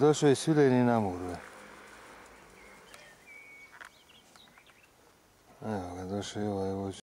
Došao je svileni na murve. Evo ga, došao je ovaj vođ.